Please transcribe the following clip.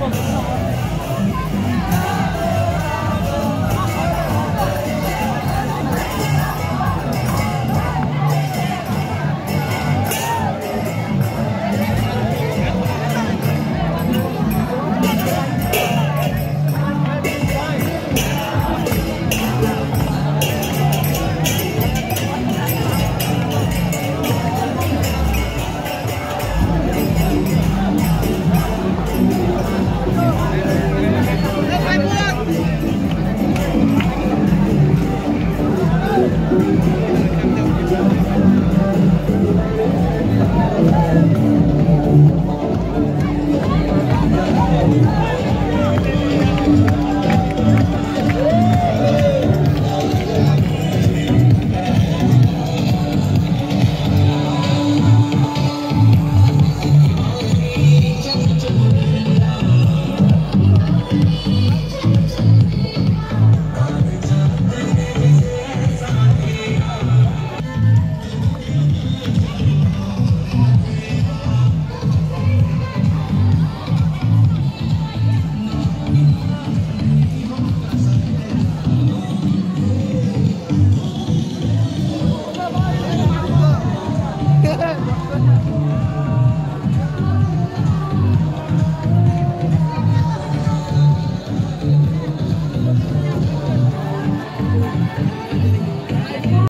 Come on.